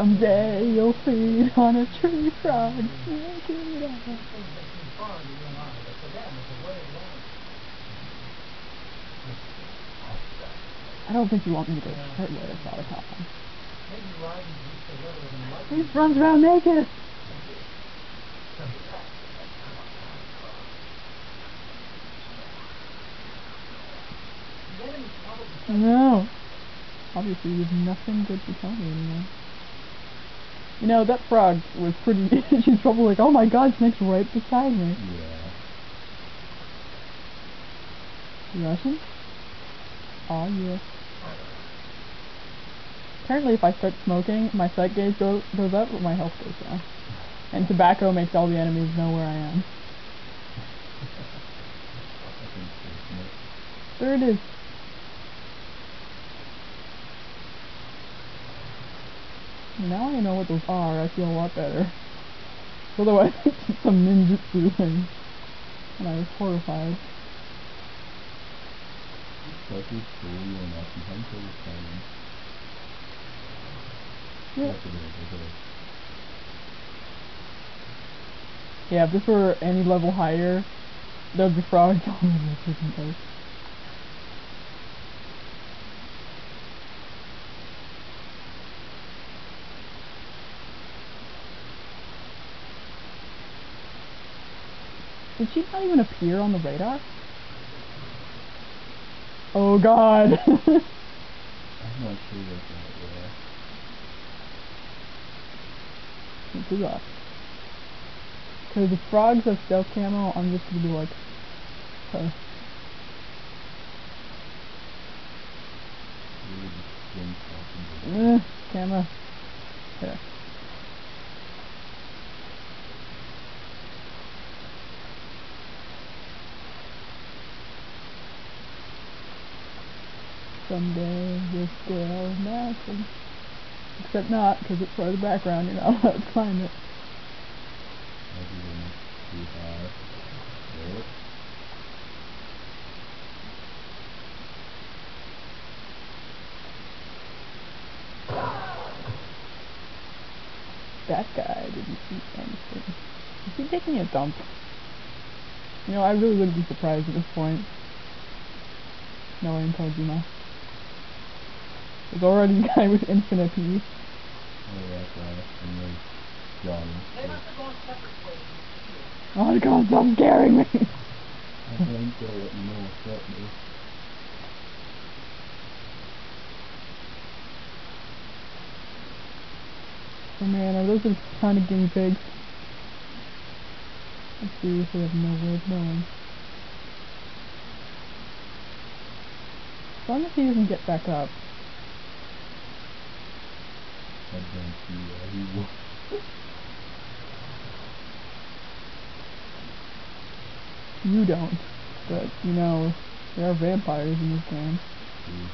Someday you'll feed on a tree frog. I don't think you want me to go shirtless all the time. He just runs around naked. No. Obviously, you have nothing good to tell me anymore. You know, that frog was pretty... She's probably like, oh my god, Snake's right beside me. Yeah. Russian? Aw, yes. Apparently, if I start smoking, my psyche gauge go, goes up, but my health goes down. And tobacco makes all the enemies know where I am. There it is. Now I know what those are, I feel a lot better. Otherwise, it's some ninjutsu thing. And I was horrified. Yeah. Yeah, if this were any level higher, there would be frogs all over the freaking Did she not even appear on the radar? Oh god! I'm not sure what that was. Luck. Because the frogs have stealth camo, I'm just gonna be like, huh. Really just skin talking Eh, camera. There. Someday this girl mountain. Except not, because it's part of the background, you're not allowed to climb it. That guy didn't see anything. Is he taking a dump? You know, I really wouldn't be surprised at this point. Knowing Kojima. There's already a guy with infinite pee. Oh. Oh god, stop scaring me! I think they'll let you know up, dude. Oh man, are those a ton of guinea pigs? I seriously have no way of knowing. As long as he doesn't get back up. I don't see why he will. You don't. But, you know, there are vampires in this game. see.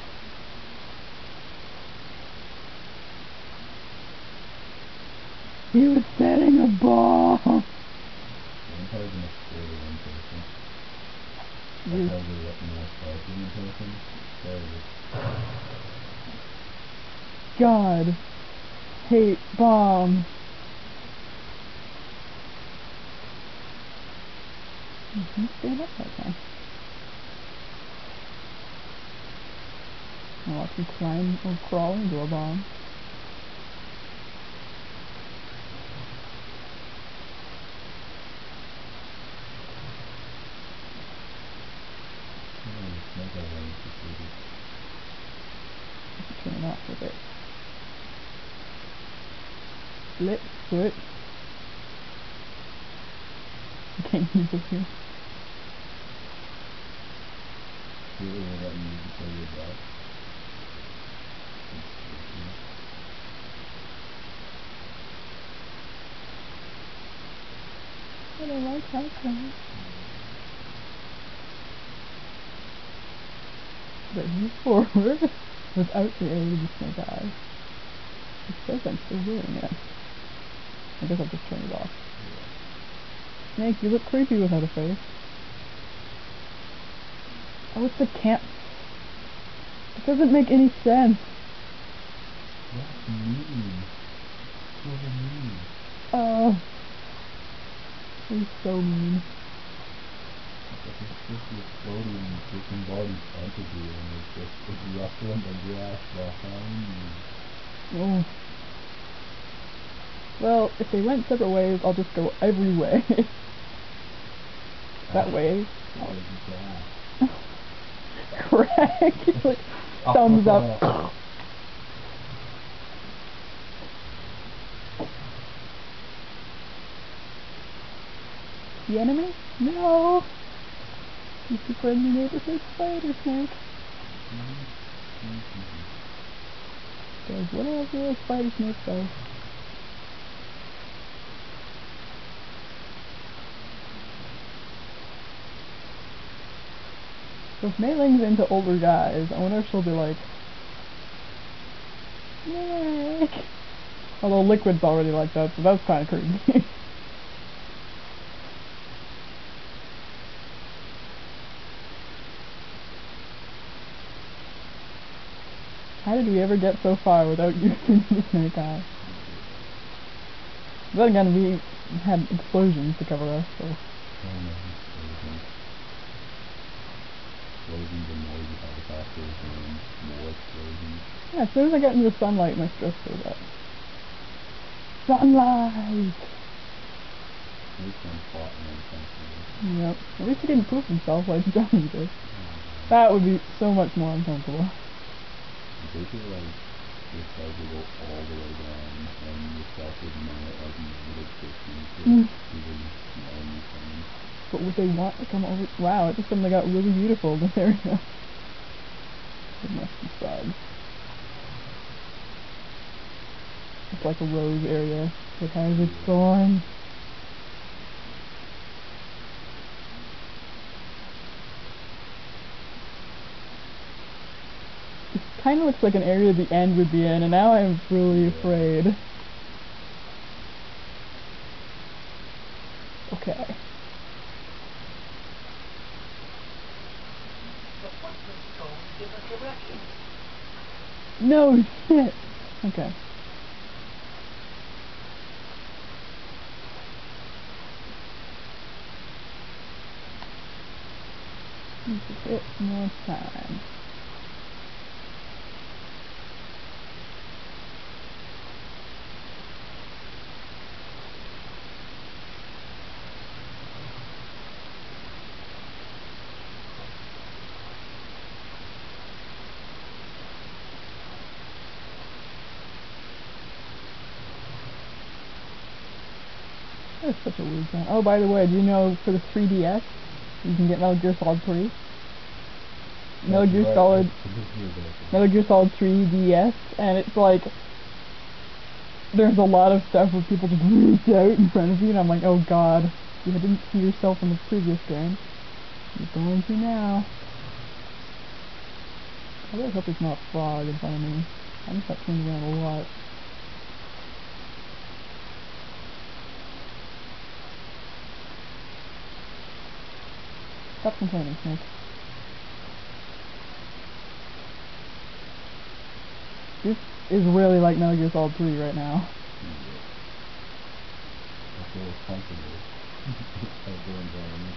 He was setting a bomb! Vampires in a scary one person. That's You- how they let more fighting in person. God. Hate bomb. Mm-hmm. Stand up that time. I'll him climb or crawl into a bomb. To. Turn it off a bit. Split foot. Can't use it here. Really will let you play your back. I don't like that it. But he's forward without the aid of the snake eye. It says I'm still doing it. I guess I'll just turn it off. Snake, you look creepy without a face. Oh, it's the camp? It doesn't make any sense. What mean? What does mean? Oh. He's so mean. It's just this floating disembodied entity and it's just it's rustling the grass behind you. Oh. Well, if they went separate ways, I'll just go every way. that way. Oh, of the grass. Correct. like, thumbs up. the enemy? No! He's the friendly neighborhood spider snake. Does whatever a spider snake does. So if Mei Ling's into older guys, I wonder if she'll be like, Yay! Although Liquid's already like that, so that's kind of creepy. How did we ever get so far without using the snake eye? Then again, we had explosions to cover us, so... Oh, Yeah, as soon as I got into the sunlight, my stress goes up. Sunlight! Snakes on fought and something. Yep. At least he didn't poop himself like Johnny did. That would be so much more uncomfortable. Basically, like, your cells will go all the way down, and your cells would mount like negative 50 to even small neutrons. But would they want to come over? Wow, it just suddenly got really beautiful, this area. It must be fun. It's like a rose area. It has its thorns. It kind of looks like an area the end would be in, and now I'm really afraid. Okay. The footprints go in different directions. No shit. Okay. Need a bit more time. That's such a weird sound. Oh, by the way, do you know for the 3DS, you can get Metal Gear Solid 3? Metal Gear Solid, I just hear that. Metal Gear Solid 3 DS, and it's like, there's a lot of stuff where people just reach out in front of you, and I'm like, oh god, you didn't see yourself in the previous game. You're going to now. I really hope there's not a frog in front of me. I just got turned around a lot. Stop complaining, Snake. This is really like Metal Gear Solid 3 right now. I feel comfortable. Outdoor environment.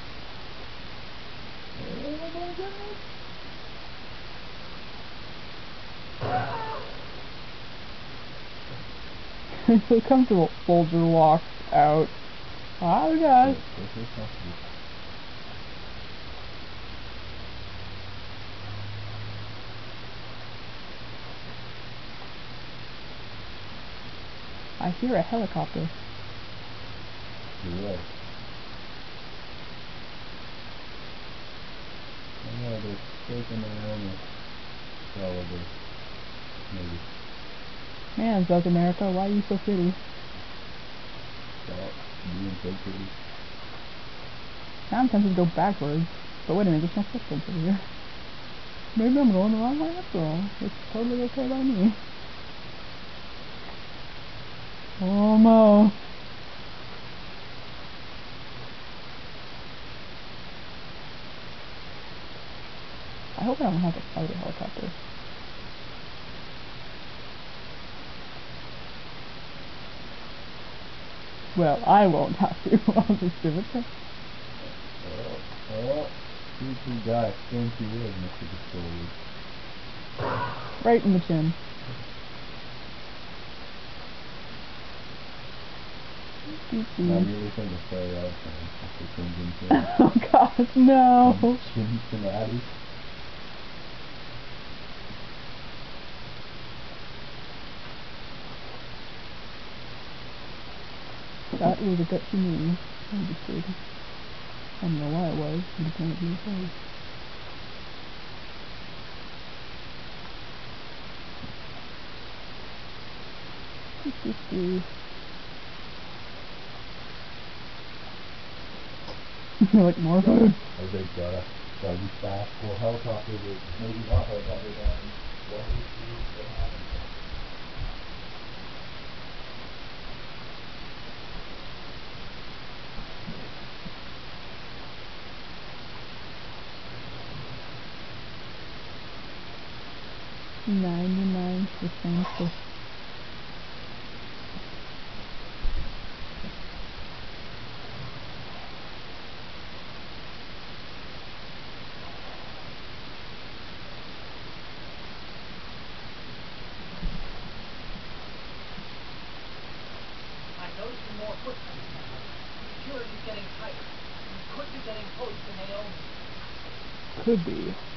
Oh my god! I feel comfortable. Soldier walks out. Hi guys. Feel so comfortable. I hear a helicopter. Right. I know they're taking around the caliber. Maybe Man, South America, why are you so pretty? stop being so pretty. Now I'm tempted to go backwards. But wait a minute, there's no footprints over here. Maybe I'm going the wrong way after all. It's totally okay by me. No. I hope I don't have to fight a helicopter. Well, I won't have to. I'll just do it there. Oh, oh. You two guys, thank you, will, Mr. Discovery. Right in the chin. Doo Now doo. you really think the story out time after Crimson Oh god, no. Cincinnati. That was a gutsy move. I just did. I don't know why it was, but apparently it was. Doo doo doo. You're like. I think got a doggy fast well helicopter was maybe not helicopter down. What is what happened? Ninety-nine percent of I'm noticing more footprints now. Security's getting tighter. We could be getting close to Naomi. Could be.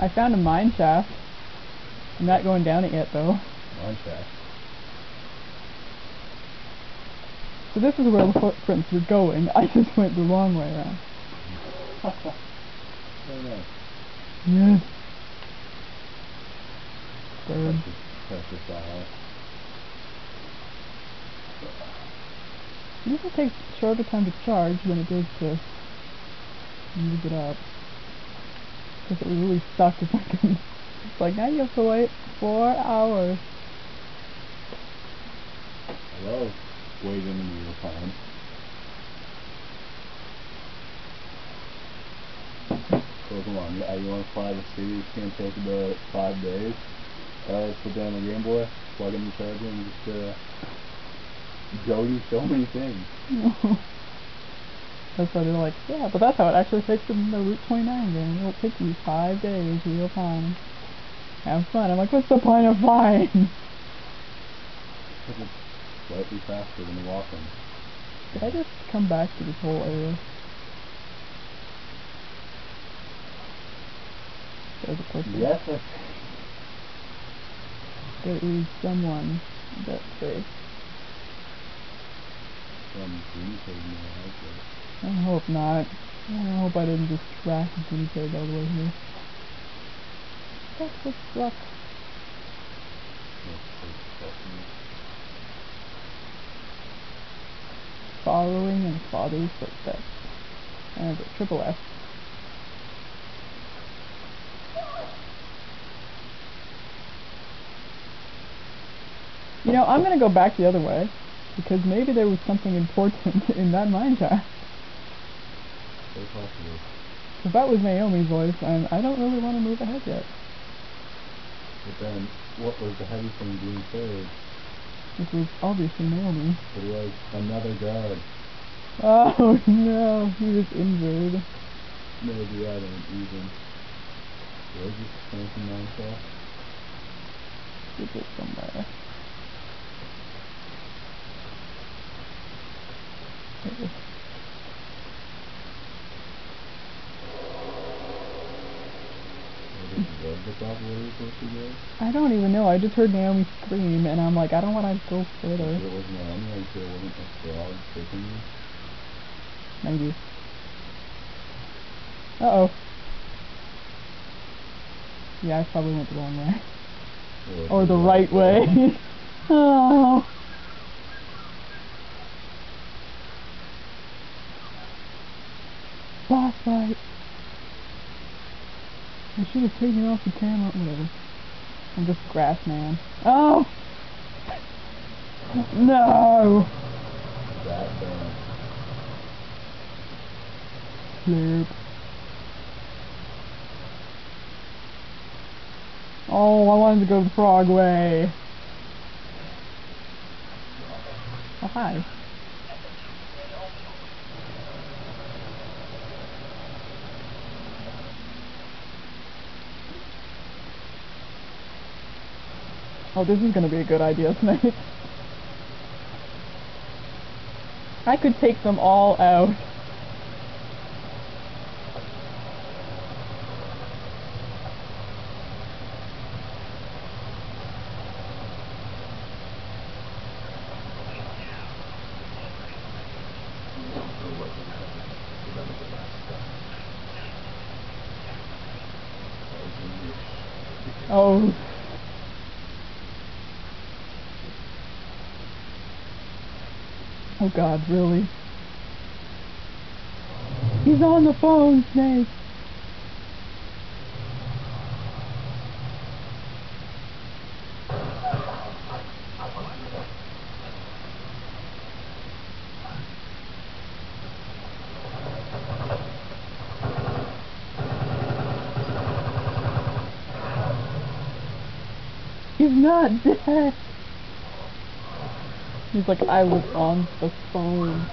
I found a mine shaft. I'm not going down it yet though. Mine shaft. So this is where the footprints were going. I just went the wrong way around. Very nice. Yes. Bird. Precious, precious file. It usually takes shorter time to charge than it does to use it up. Because it was really stuck a second. It's like now you have to wait four hours. I love waiting in real time. So come on, you want to fly the city? It's gonna take about five days. Uh, put down the Game Boy, plug in the charger, and just uh, go do so many things. that's why they're like, yeah, but that's how it actually takes in the Route 29 game. It'll take you five days real time. Have fun. I'm like, what's the point of flying? Because it's slightly faster than walking. Did I just come back to this whole area? There's a person. Yes, I There is someone that way. from Green Cave now, but I hope not. I hope I didn't just a guinea pig all the way here. That would suck. it's it's fucking- Following in father's footsteps. And a triple F. You know, I'm gonna go back the other way. Because maybe there was something important in that mine shaft. So possible. If that was Naomi's voice, and I don't really want to move ahead yet. But then, what was the heavy thing being saved? Which was obviously Naomi. It was another guard. Oh no, he was injured. Maybe I don't even. Was this expansion mindset? Is it somewhere? It was- Was it the the top where we supposed to go? I don't even know. I just heard Naomi scream, and I'm like, I don't want to go further. It was Naomi, sure it wasn't a frog taking you. Maybe. Uh oh. Yeah, I probably went the wrong way. Or the right way. oh. boss fight. Should have taken off the camera. Whatever. I'm just grass man. Oh! No! Slurp. Oh, I wanted to go the frog way. Oh, hi. Oh, this is gonna be a good idea, tonight. I could take them all out. Oh. Oh god, really? He's on the phone, Snake! He's not dead! He's like, I was on the phone.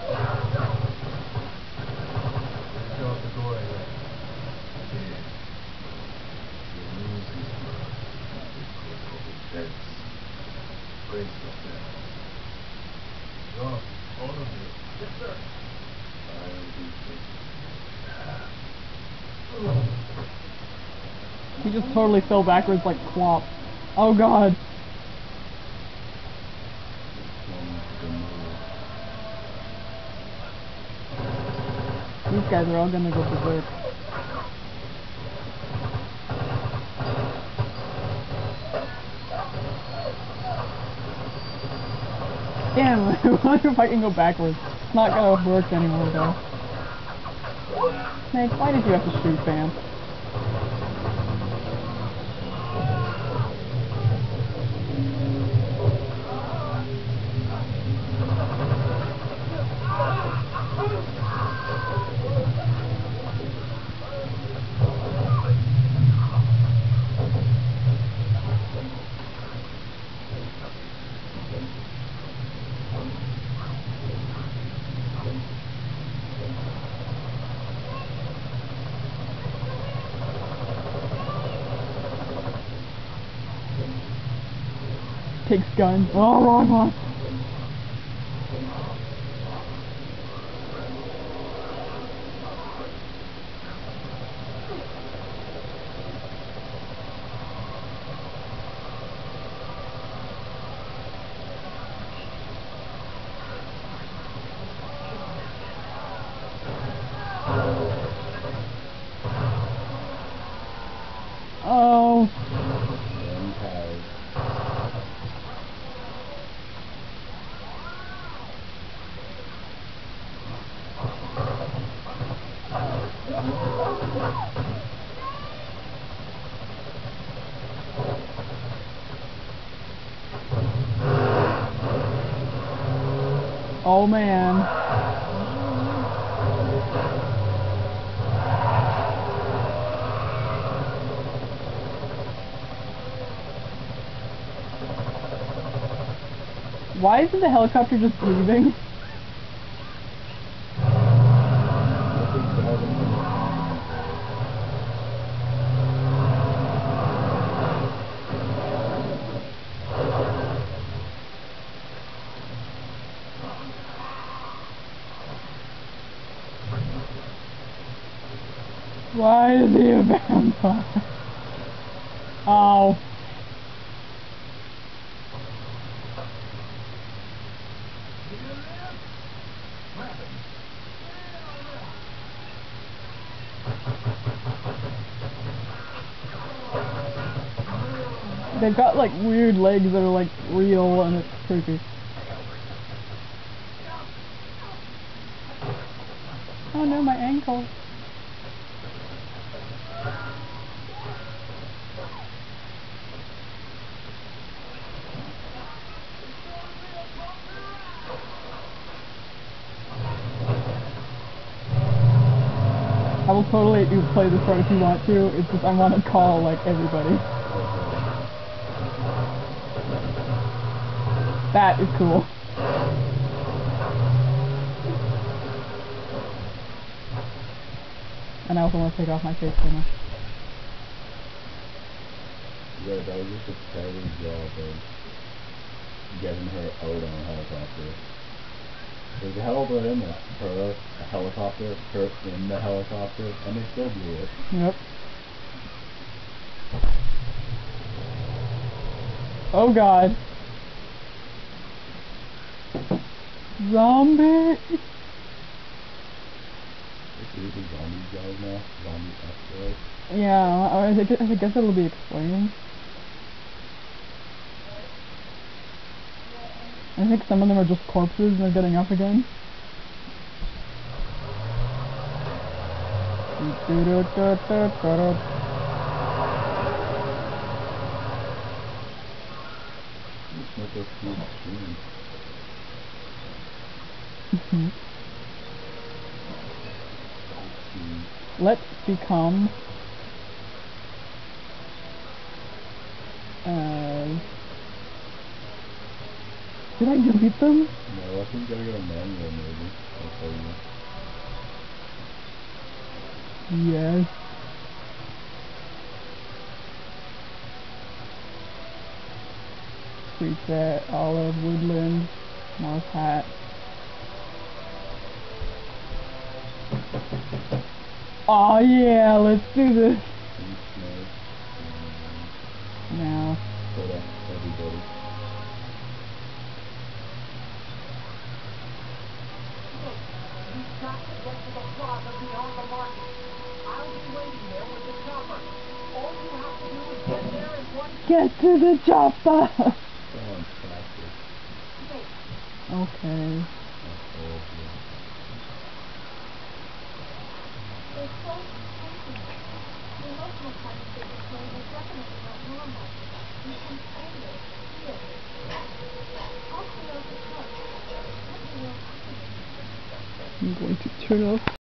He just totally fell backwards like clop. Oh god. Guys are all gonna go berserk. Damn, I wonder if I can go backwards. It's not gonna work anymore though. Snake, why did you have to shoot, fam? Takes guns. Oh, wrong one. Oh, Damn cows. Oh man. Why isn't the helicopter just leaving? They've got like weird legs that are like real and it's creepy. Oh no, my ankle. I will totally let you play this part if you want to, it's just I want to call like everybody. That is cool. And I also want to take off my face camera. Yeah, that was just a terrible job of getting her out on a helicopter. There's a helicopter in there. Her, a helicopter, her in the helicopter, and they still blew it. Yep. Oh god. Zombie! It's usually zombie guys now. Zombie asteroids. Yeah, I I guess I guess it'll be explained. I think some of them are just corpses and they're getting up again. It's not those few streams. Let's become uh, did I delete them? No, I think I gotta go to manual maybe. I'll tell you. Yes. Preset, olive, woodland, North Hat. Oh yeah, let's do this. Now. Get to the plaza beyond the market. I'll be waiting there with the chopper. All you have to do is get there in one Get to the chopper! Someone faster. minute. okay. That's all of you. They're so sensitive. The emotional part of it is when they're definitely not normal. You can feel it, feel it. Also, those approach. Let me know how I'm going to turn off